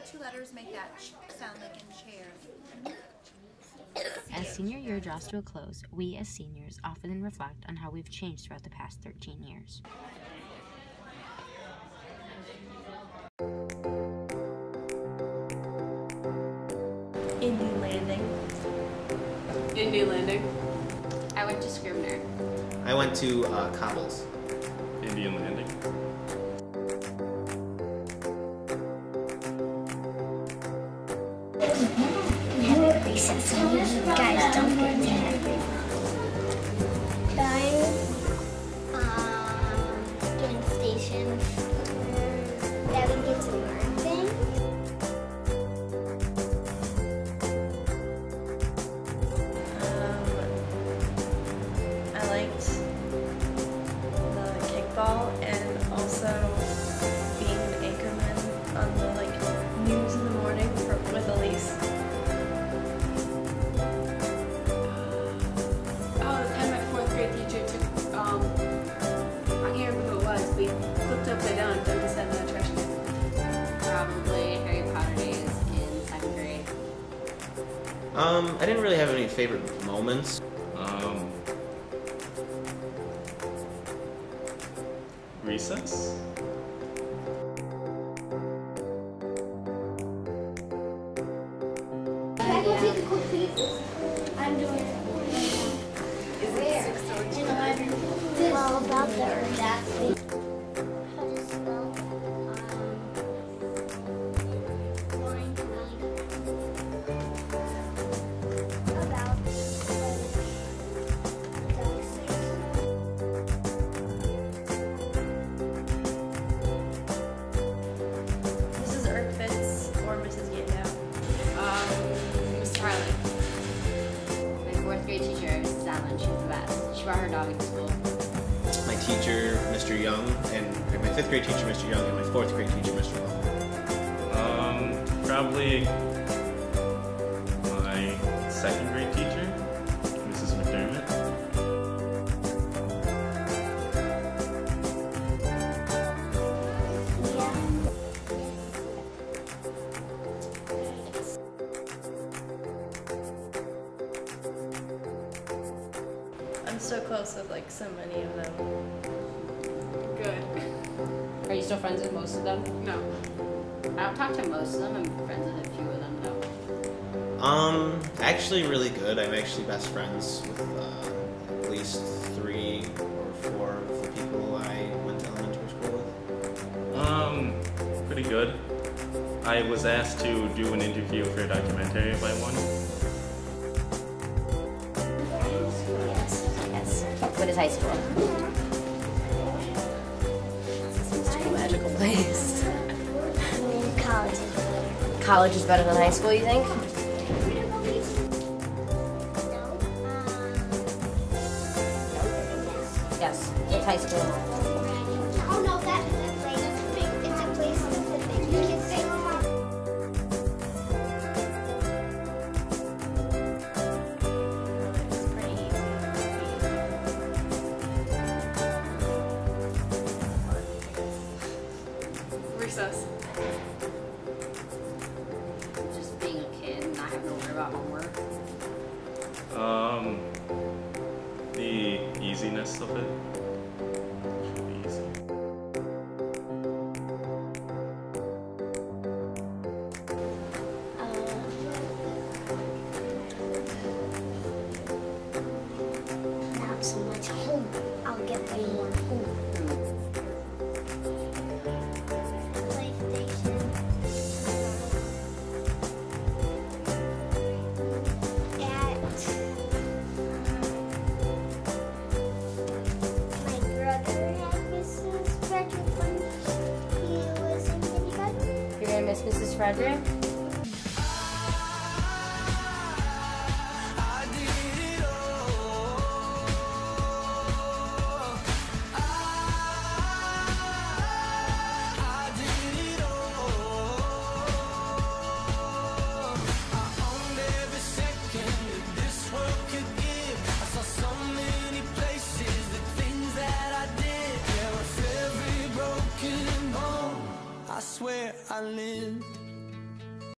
What two letters make that ch- sound like in chair? As senior year draws to a close, we as seniors often reflect on how we've changed throughout the past 13 years. Indy Landing. Indy Landing. I went to Scribner. I went to uh, Cobbles. Indian Landing. Have a. You guys don't get Um, I didn't really have any favorite moments. Um, recess? The best. She her dog to school. My teacher, Mr. Young, and and my fifth grade teacher, Mr. Young, and my fourth grade teacher, Mr. Long. Um, probably my second grade so close with like so many of them. Good. Are you still friends with most of them? No. I don't talk to most of them. I'm friends with a few of them though. Um, actually, really good. I'm actually best friends with uh, at least three or four of the people I went to elementary school with. Um, pretty good. I was asked to do an interview for a documentary by one. Yes. What is high school? Such a magical place. college. College is better than high school, you think? Yes. It's high school. About homework. Um, the easiness of it. Pretty easy. Not so much miss Mrs. Frederick? I live